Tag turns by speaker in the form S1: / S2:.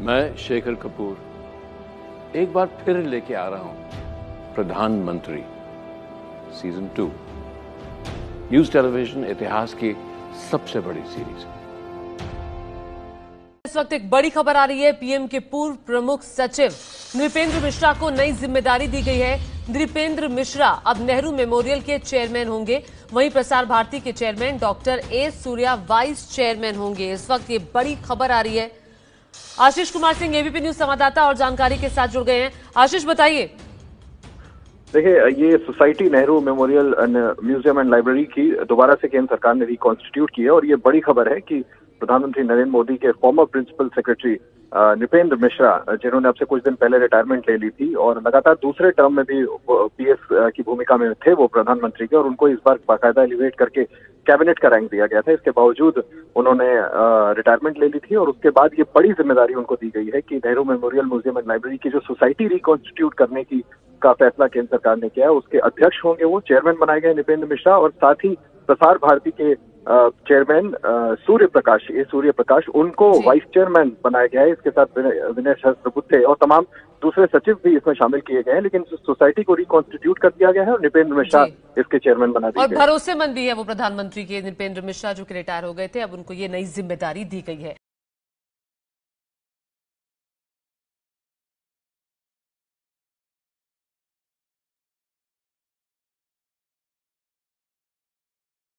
S1: मैं शेखर कपूर एक बार फिर लेके आ रहा हूँ प्रधानमंत्री सीज़न टू। न्यूज़ टेलीविज़न इतिहास की सबसे बड़ी सीरीज़।
S2: इस वक्त एक बड़ी खबर आ रही है, पीएम के पूर्व प्रमुख सचिव। नृपेंद्र मिश्रा को नई ज़िम्मेदारी दी गई है। नृपेंद्र मिश्रा अब नेहरू मेमोरियल के चेयरमैन होंगे। वहीं प्रसार भारती के chairman doctor A Surya vice chairman होंगे। इस वक्त ये बड़ी खबर आ रही है। आशीष कुमार सिंह एबीपी न्यूज़ संवाददाता और जानकारी के साथ जुड़ गए हैं। आशीष, बताइए।
S3: देखिए, ये society Nehru memorial museum and library की दोबारा से केंद्र सरकार ने रिकॉन्स्टिट्यूट की है और ये बड़ी खबर है कि प्रधानमंत्री नरेंद्र मोदी के former principal secretary Nripendra Mishra जिन्होंने अब से कुछ दिन पहले रिटायरमेंट ले ली थी और लगातार दूसरे टर्म में भी पीएस की भूमिका में थे वो प्रधानमंत्री के और उनको इस बार बाकायदा एलिवेट करके कैबिनेट का रैंक दिया गया था। इसके बावजूद उन्होंने रिटायरमेंट ले ली थी और उसके बाद ये बड़ी ज़िम्मेदारी उनको दी गई है कि Nehru memorial museum and library की जो सोसाइटी रिकॉन्स्टिट्यूट करने की, का फैसला केंद्र सरकार ने किया है, उसके अध्यक्ष होंगे वो चेयरमैन बनाए गए नृपेंद्र मिश्रा और साथ ही प्रसार भारती के chairman Surya Prakash A Surya Prakash उनको वाइस चेयरमैन बनाया गया है। इसके साथ विनय सहस्त्रबुद्धे और तमाम दूसरे सचिव भी इसमें शामिल किए गए हैं लेकिन सोसाइटी को रिकॉन्स्टिट्यूट कर दिया गया है और नृपेंद्र मिश्रा इसके चेयरमैन बना दिए
S2: और भरोसेमंद भी है वो प्रधानमंत्री के नृपेंद्र मिश्रा जो कि रिटायर हो गए थे। अब उनको ये नई ज़िम्मेदारी दी गई है।